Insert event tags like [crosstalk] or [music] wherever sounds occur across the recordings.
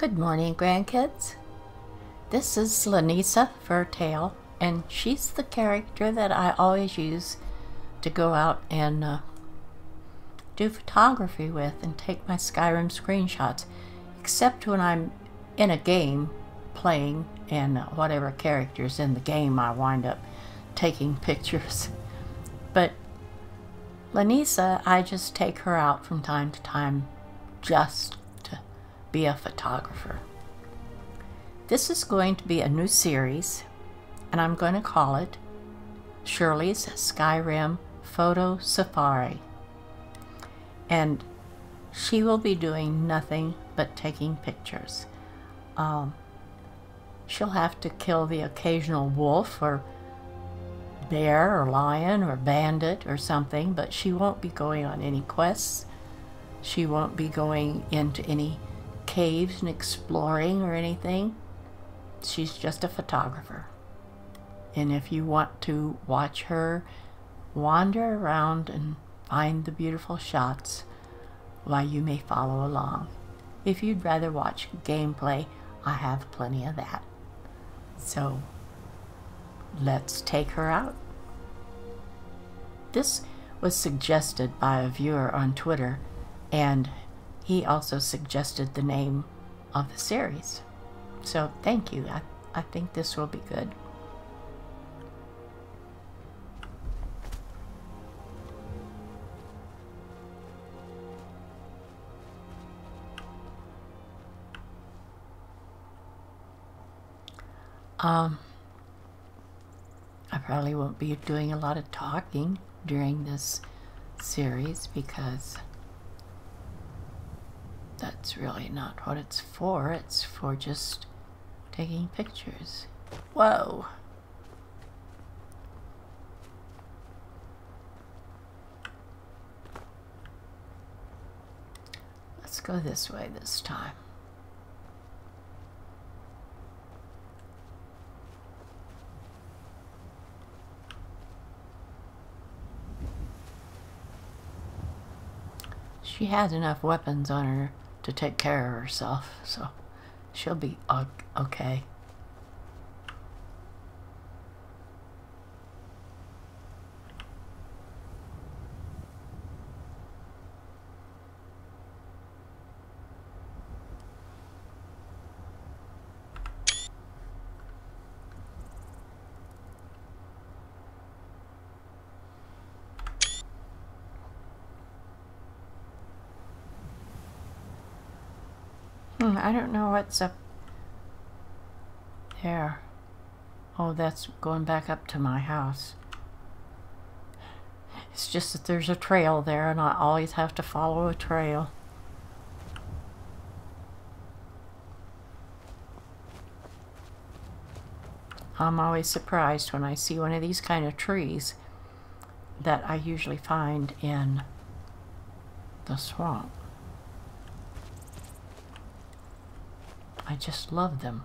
Good morning, grandkids. This is Lanisa Furtail, and she's the character that I always use to go out and uh, do photography with and take my Skyrim screenshots, except when I'm in a game playing and uh, whatever characters in the game I wind up taking [laughs] pictures. But Lanisa, I just take her out from time to time just be a photographer. This is going to be a new series, and I'm going to call it Shirley's Skyrim Photo Safari. And she will be doing nothing but taking pictures. Um, she'll have to kill the occasional wolf or bear or lion or bandit or something, but she won't be going on any quests. She won't be going into any caves and exploring or anything. She's just a photographer. And if you want to watch her wander around and find the beautiful shots, why you may follow along. If you'd rather watch gameplay, I have plenty of that. So let's take her out. This was suggested by a viewer on Twitter, and he also suggested the name of the series. So thank you. I, I think this will be good. Um, I probably won't be doing a lot of talking during this series because that's really not what it's for. It's for just taking pictures. Whoa! Let's go this way this time. She has enough weapons on her to take care of herself, so she'll be okay. I don't know what's up there. Oh, that's going back up to my house. It's just that there's a trail there and I always have to follow a trail. I'm always surprised when I see one of these kind of trees that I usually find in the swamp. I just love them.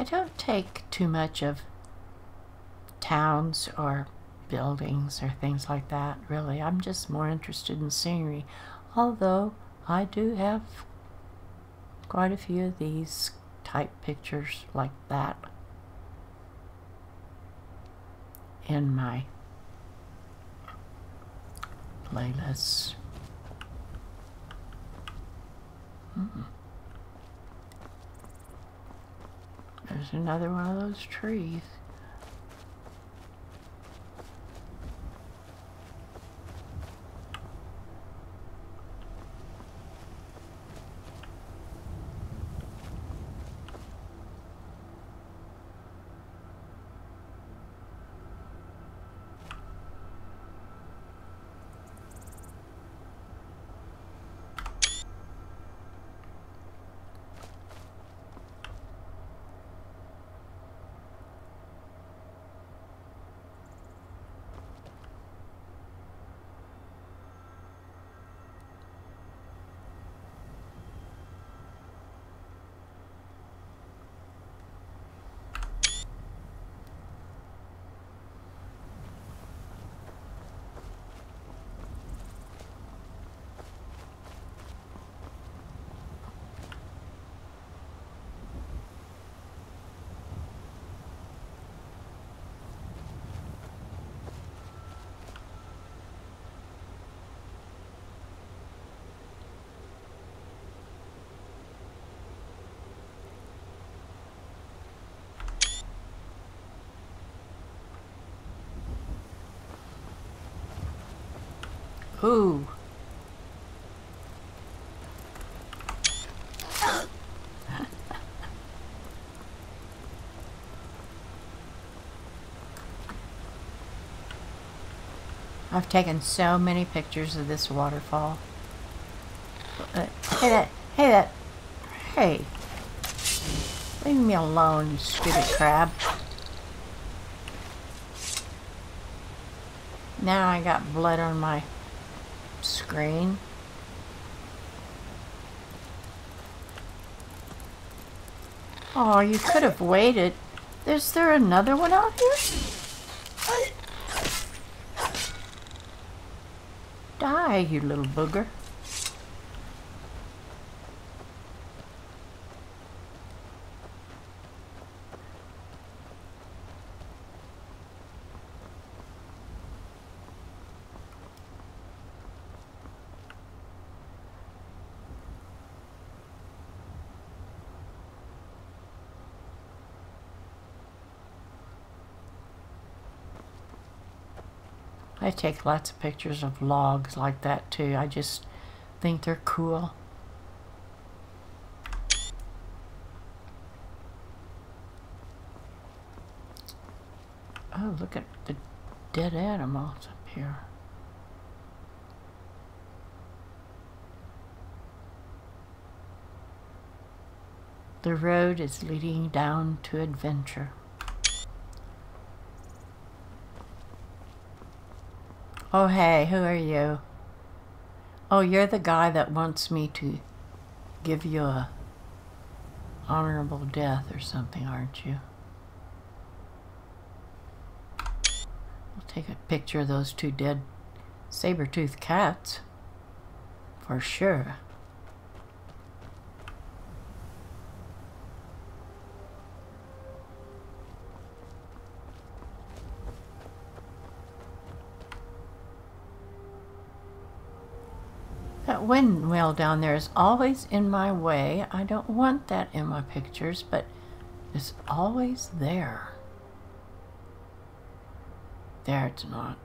I don't take too much of towns or buildings or things like that, really. I'm just more interested in scenery. Although I do have quite a few of these type pictures like that in my playlists. Mm There's another one of those trees. Ooh. I've taken so many pictures of this waterfall. Uh, hey that, hey that, hey. Leave me alone, you stupid crab. Now I got blood on my screen. Oh, you could have waited. Is there another one out here? Die, you little booger. I take lots of pictures of logs like that too. I just think they're cool. Oh, look at the dead animals up here. The road is leading down to adventure. Oh, hey, who are you? Oh, you're the guy that wants me to give you a honorable death or something, aren't you? I'll take a picture of those two dead saber-toothed cats. For sure. That windmill down there is always in my way. I don't want that in my pictures, but it's always there. There it's not.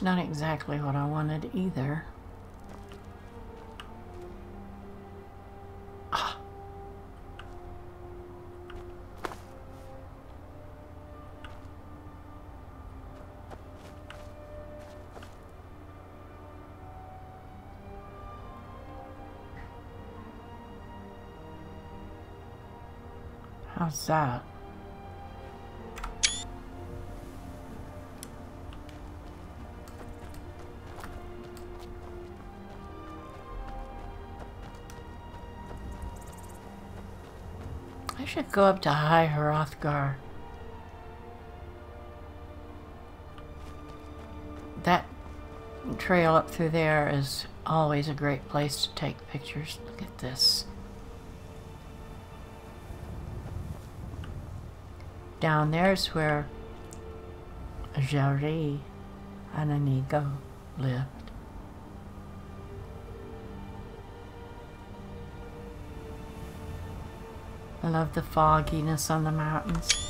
That's not exactly what I wanted either. How's that? I should go up to High Hrothgar. That trail up through there is always a great place to take pictures. Look at this. Down there's where Jari and Inigo lived. I love the fogginess on the mountains.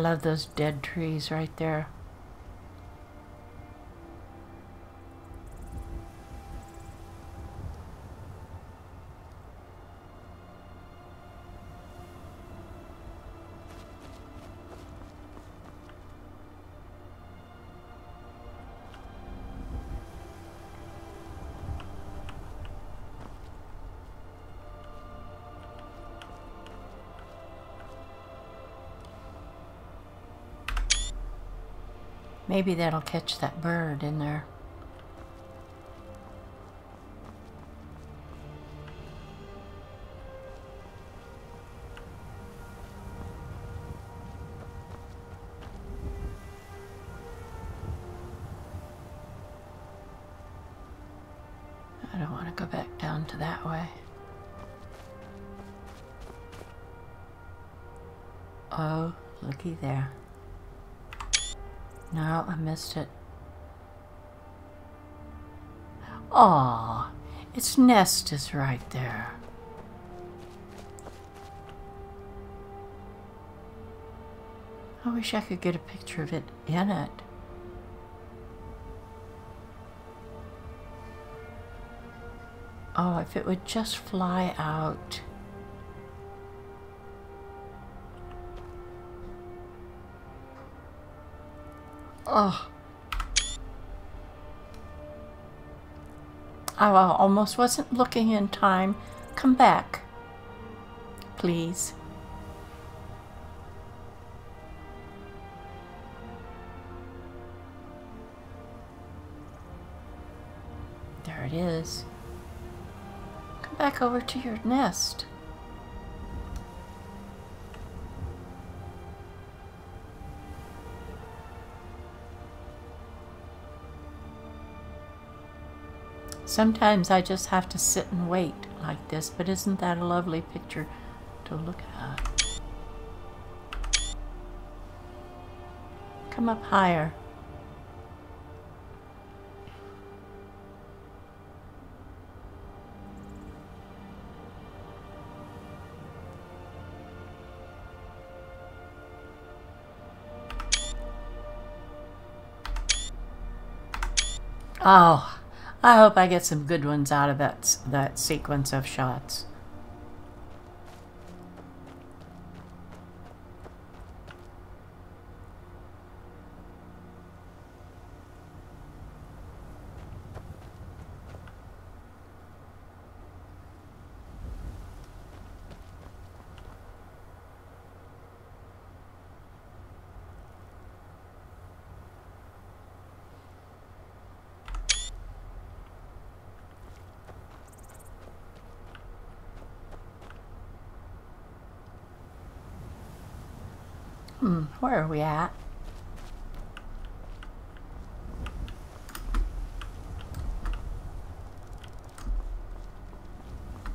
Love those dead trees right there. Maybe that'll catch that bird in there. No, I missed it. Aw, its nest is right there. I wish I could get a picture of it in it. Oh, if it would just fly out. Oh. I uh, almost wasn't looking in time. Come back. Please. There it is. Come back over to your nest. Sometimes I just have to sit and wait like this, but isn't that a lovely picture to look at? Come up higher. Oh, I hope I get some good ones out of that, that sequence of shots. Hmm, where are we at?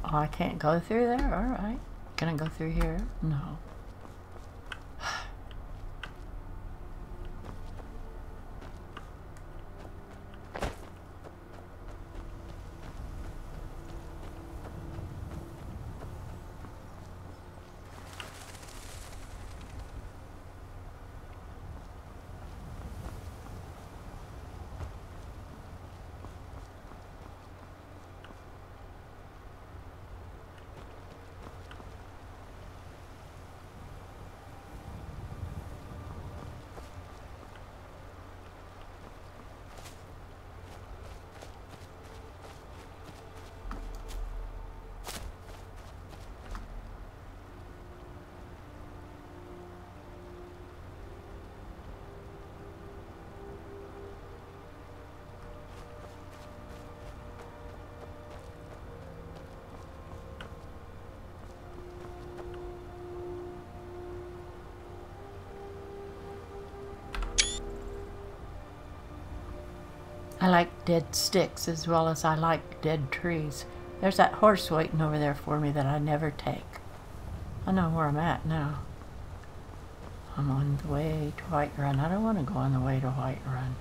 Oh, I can't go through there? Alright. Can I go through here? No. I like dead sticks as well as I like dead trees. There's that horse waiting over there for me that I never take. I know where I'm at now. I'm on the way to Whiterun. I don't want to go on the way to Whiterun.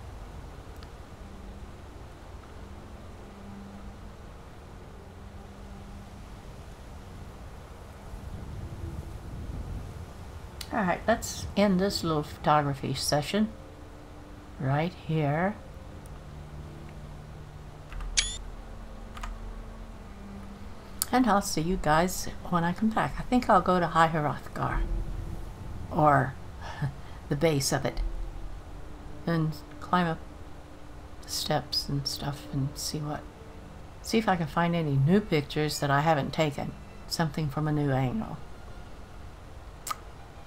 Alright, let's end this little photography session right here. And I'll see you guys when I come back. I think I'll go to High Hrothgar. Or [laughs] the base of it. And climb up the steps and stuff and see what... See if I can find any new pictures that I haven't taken. Something from a new angle.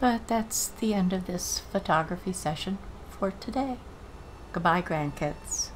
But that's the end of this photography session for today. Goodbye, grandkids.